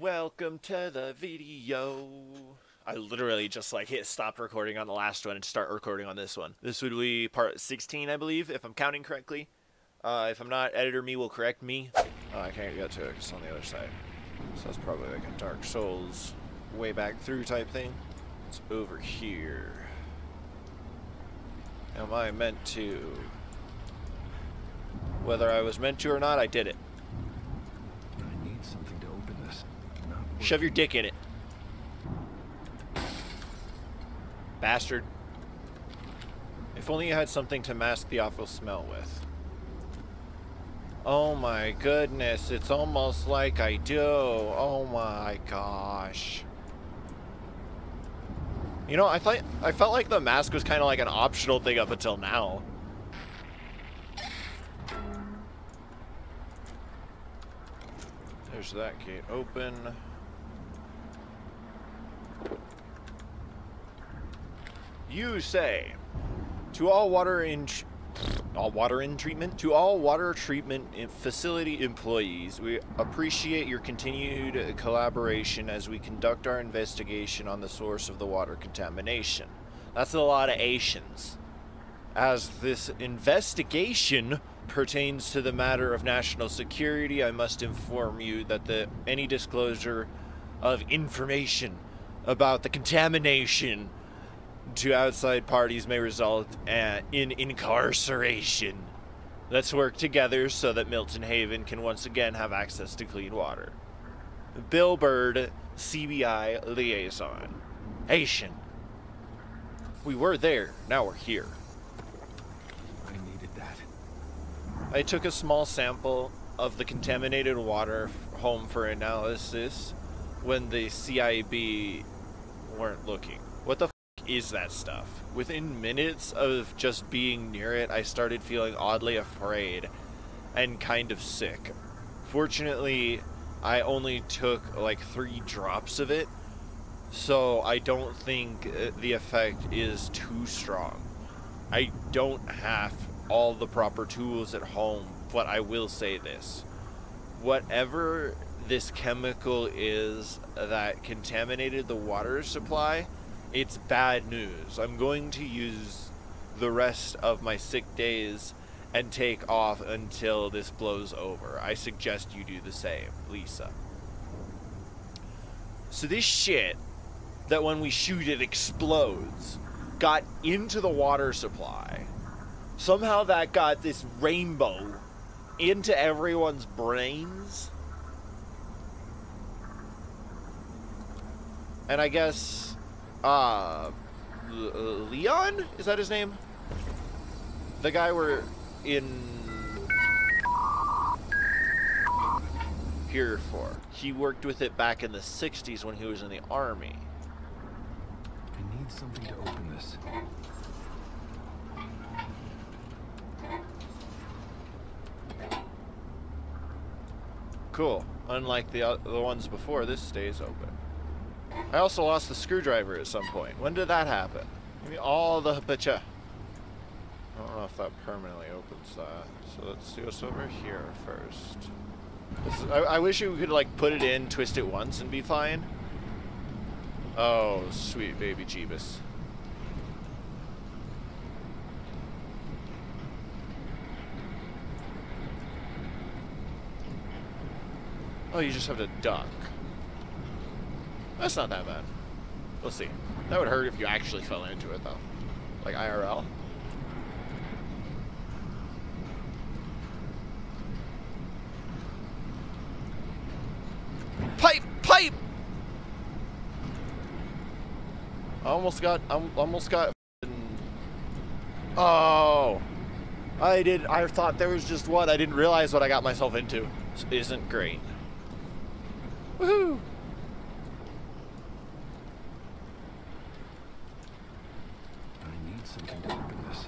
Welcome to the video. I literally just like hit stop recording on the last one and start recording on this one. This would be part 16, I believe, if I'm counting correctly. Uh, if I'm not, editor me will correct me. Oh, I can't get to it, it's on the other side. So that's probably like a Dark Souls way back through type thing. It's over here. Am I meant to? Whether I was meant to or not, I did it. I need something to open this. Not Shove your dick in it. Bastard. If only you had something to mask the awful smell with. Oh my goodness, it's almost like I do. Oh my gosh. You know, I thought I felt like the mask was kind of like an optional thing up until now. There's that gate open. You say, to all water in all water in treatment to all water treatment facility employees, we appreciate your continued collaboration as we conduct our investigation on the source of the water contamination. That's a lot of Asians. As this investigation pertains to the matter of national security, I must inform you that the any disclosure of information about the contamination to outside parties may result uh, in incarceration. Let's work together so that Milton Haven can once again have access to clean water. Bill Bird, CBI liaison. Haitian. We were there, now we're here. I needed that. I took a small sample of the contaminated water home for analysis when the CIB weren't looking. What the f- is that stuff? Within minutes of just being near it, I started feeling oddly afraid and kind of sick. Fortunately, I only took like three drops of it, so I don't think uh, the effect is too strong. I don't have all the proper tools at home, but I will say this. Whatever this chemical is that contaminated the water supply, it's bad news. I'm going to use the rest of my sick days and take off until this blows over. I suggest you do the same, Lisa. So this shit that when we shoot it explodes got into the water supply. Somehow that got this rainbow into everyone's brains. And I guess uh Leon is that his name? The guy we're in here for. He worked with it back in the 60s when he was in the army. I need something to open this. Cool. Unlike the o- the ones before, this stays open. I also lost the screwdriver at some point. When did that happen? Give me all the bitcha. I don't know if that permanently opens that. So let's see what's over here first. Is- I, I wish you could like put it in, twist it once, and be fine. Oh, sweet baby Jeebus. Oh, you just have to duck. That's not that bad. We'll see. That would hurt if you actually fell into it, though. Like IRL. Pipe! Pipe! I almost got. I almost got. Oh. I did. I thought there was just one. I didn't realize what I got myself into. This isn't great. Woohoo! I need something to open this.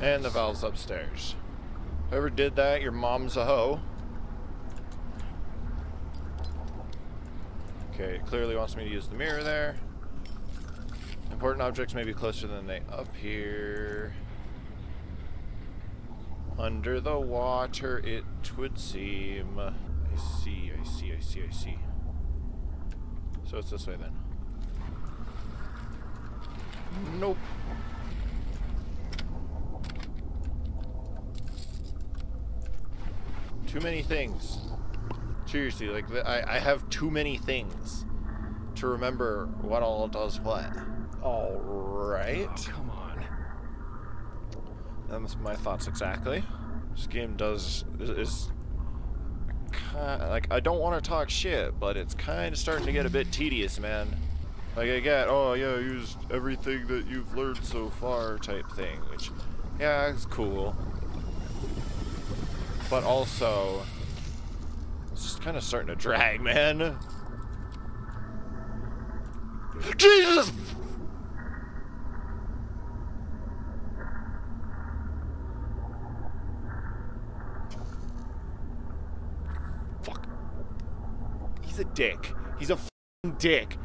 And the valve's upstairs. Whoever did that, your mom's a hoe. Okay, it clearly wants me to use the mirror there. Important objects may be closer than they here. Under the water, it would seem. I see, I see, I see, I see. So it's this way then. Nope. Too many things. Seriously, like I, I have too many things to remember what all does what. All right. Oh, come on. That's my thoughts exactly. This game does is, is kind like I don't want to talk shit, but it's kind of starting to get a bit tedious, man. Like I get, oh yeah, use everything that you've learned so far type thing, which yeah, it's cool. But also it's just kind of starting to drag, man. Jesus Fuck. He's a dick. He's a dick.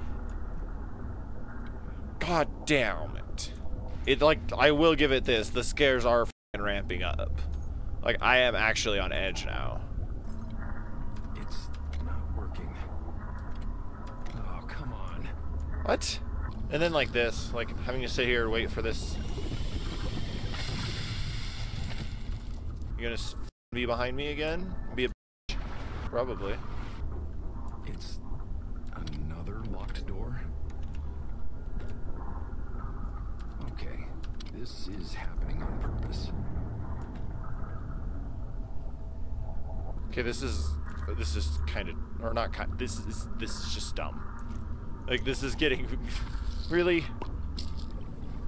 God damn it. It like I will give it this. The scares are ramping up. Like I am actually on edge now. It's not working. Oh, come on. What? And then like this, like having to sit here and wait for this. You gonna s- be behind me again? Be a bitch? Probably. It's another locked door. Okay, this is happening on purpose. Okay, this is this is kind of or not kind. This is this is just dumb. Like this is getting really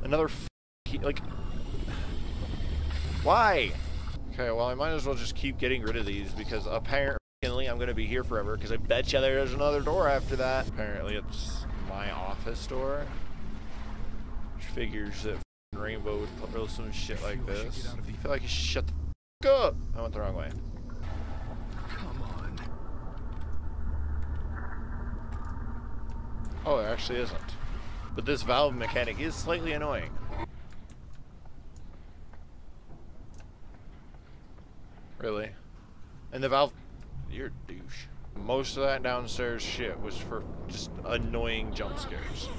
another f- like why? Okay, well I might as well just keep getting rid of these because apparently I'm gonna be here forever. Because I bet you there's another door after that. Apparently it's my office door. Which figures that Rainbow would put some shit like feel I should this. get out of I feel like you shut the f- up. I went the wrong way. Come on. Oh, it actually isn't. But this valve mechanic is slightly annoying. Really? And the valve... You're a douche. Most of that downstairs shit was for just annoying jump scares.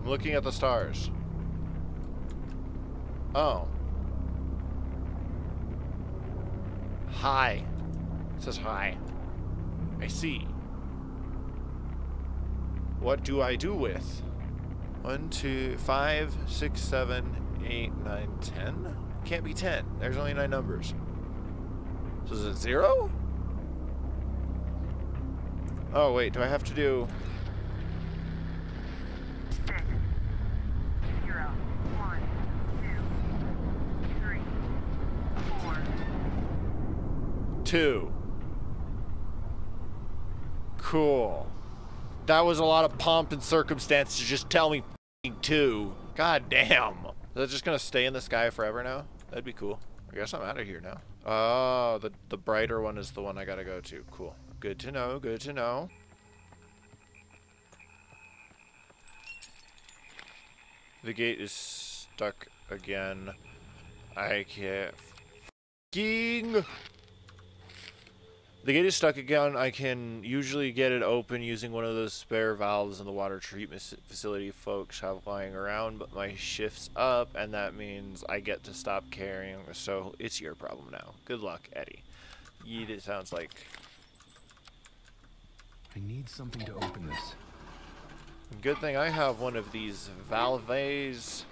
I'm looking at the stars. Oh. Hi. It says hi. I see. What do I do with? One, two, five, six, seven, eight, nine, ten? Can't be ten. There's only nine numbers. So is it zero? Oh, wait, do I have to do... Six, zero, one, two, three, four, Two. Cool. That was a lot of pomp and circumstance to just tell me two. God damn. Is that just gonna stay in the sky forever now? That'd be cool. I guess I'm out of here now. Oh, the, the brighter one is the one I gotta go to. Cool. Good to know, good to know. The gate is stuck again. I can't. F***ing. The gate is stuck again. I can usually get it open using one of those spare valves in the water treatment facility folks have lying around, but my shift's up, and that means I get to stop carrying, so it's your problem now. Good luck, Eddie. Yeet, it sounds like. I need something to open this. Good thing I have one of these valves.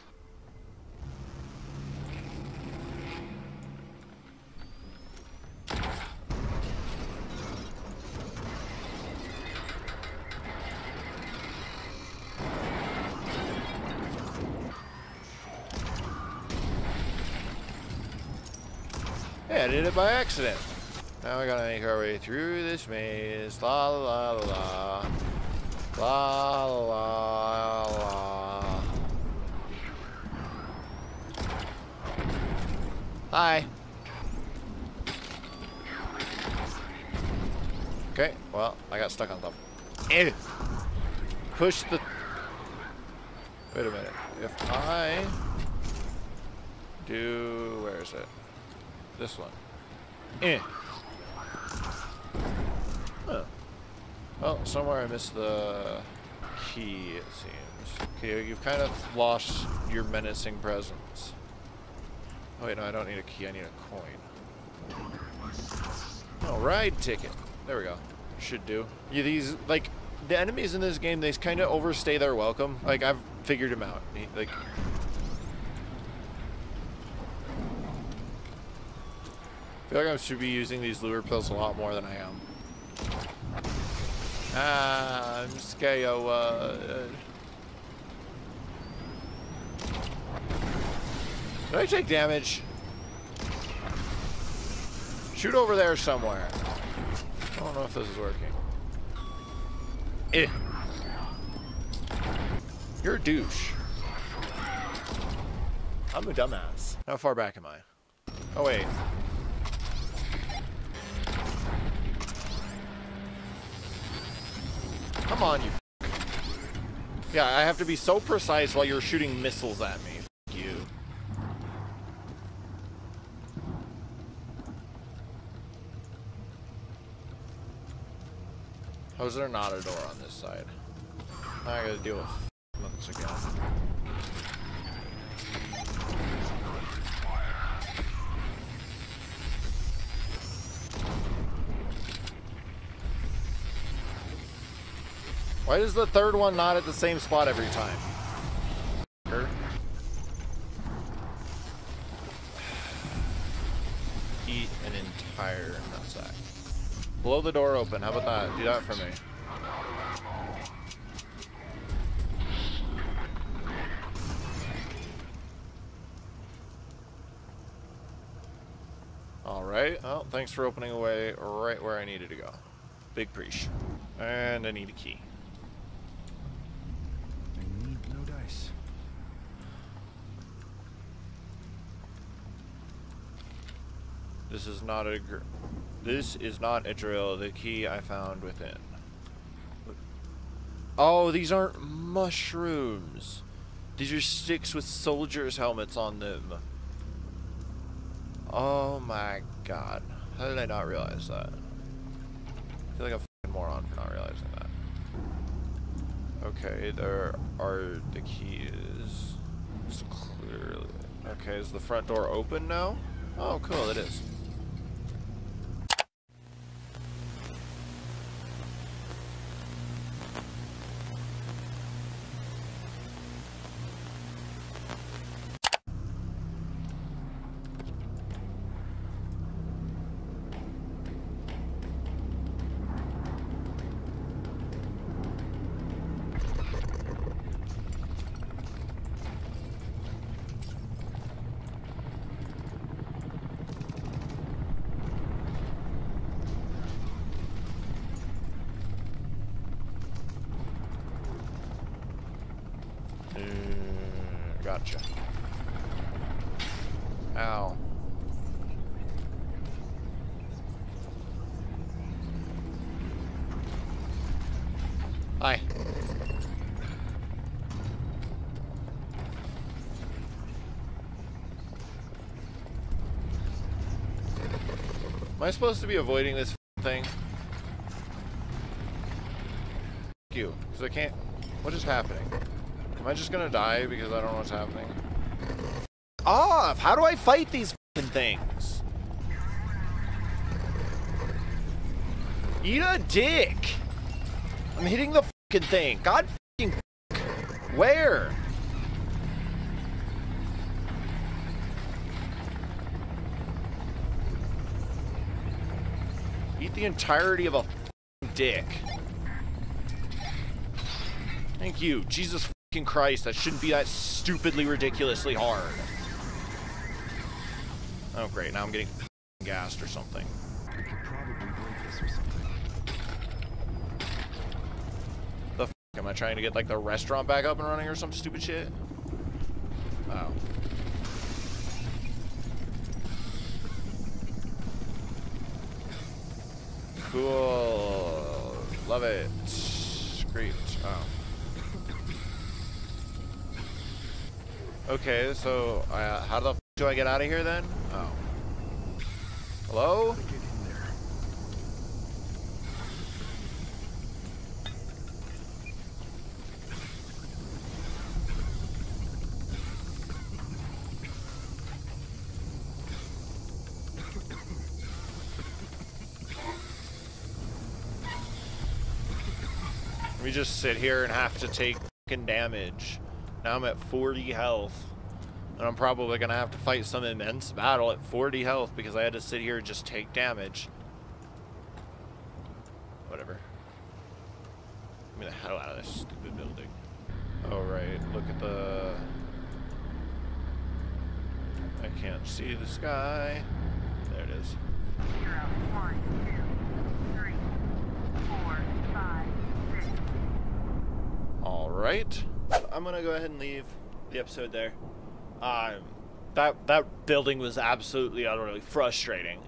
Yeah, I did it by accident. Now we gotta make our way through this maze. La la la la. La la la. Hi. Okay, well, I got stuck on top. Eh. Push the... Wait a minute. If I do... Where is it? This one. Eh. Huh. Well, somewhere I missed the key, it seems. Okay, you've kind of lost your menacing presence. Oh wait, no, I don't need a key, I need a coin. Oh, ride ticket. There we go. Should do. Yeah, these, like, the enemies in this game, they kind of overstay their welcome. Like, I've figured them out. Like, feel like I should be using these lure pills a lot more than I am. Ah, I'm scared. Uh, did I take damage? Shoot over there somewhere. I don't know if this is working. Eh. You're a douche. I'm a dumbass. How far back am I? Oh, wait. Come on, you Yeah, I have to be so precise while you're shooting missiles at me. F you. How is there not a door on this side? I gotta deal with this again. Why is the third one not at the same spot every time? Eat an entire nutsack. Blow the door open. How about that? Do that for me. Alright. Well, thanks for opening away right where I needed to go. Big preach. And I need a key. I dice. This is not a this is not a drill. The key I found within. Oh, these aren't mushrooms. These are sticks with soldiers' helmets on them. Oh my god. How did I not realize that? I feel like a fucking moron for not realizing that. Okay, there are the keys. It's clearly. Okay, is the front door open now? Oh, cool, it is. Gotcha. Ow. Hi. Am I supposed to be avoiding this thing? F- you, because I can't. What is happening? Am I just gonna die because I don't know what's happening? Off! How do I fight these things? Eat a dick! I'm hitting the f***ing thing. God f***ing f***. Where? Eat the entirety of a dick. Thank you. Jesus fucking Christ, that shouldn't be that stupidly ridiculously hard. Oh great, now I'm getting gassed or something. We could probably break this or something. The f am I trying to get like the restaurant back up and running or some stupid shit? Oh. Cool. Love it. Great. Oh. Okay, so uh, how the f do I get out of here then? Oh. Hello? We just sit here and have to take damage. Now I'm at 40 health. And I'm probably gonna have to fight some immense battle at 40 health because I had to sit here and just take damage. Whatever. Get me the hell out of this stupid building. Alright, look at the... I can't see the sky. There it is. Zero, one, two, three, four, five, six. Alright. I'm gonna go ahead and leave the episode there. Um, that that building was absolutely utterly frustrating.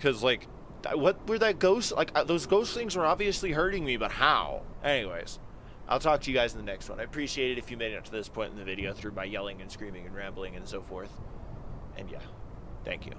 Cause like, what were that ghost like? Uh, those ghost things were obviously hurting me, but how? Anyways, I'll talk to you guys in the next one. I appreciate it if you made it to this point in the video through my yelling and screaming and rambling and so forth. And yeah, thank you.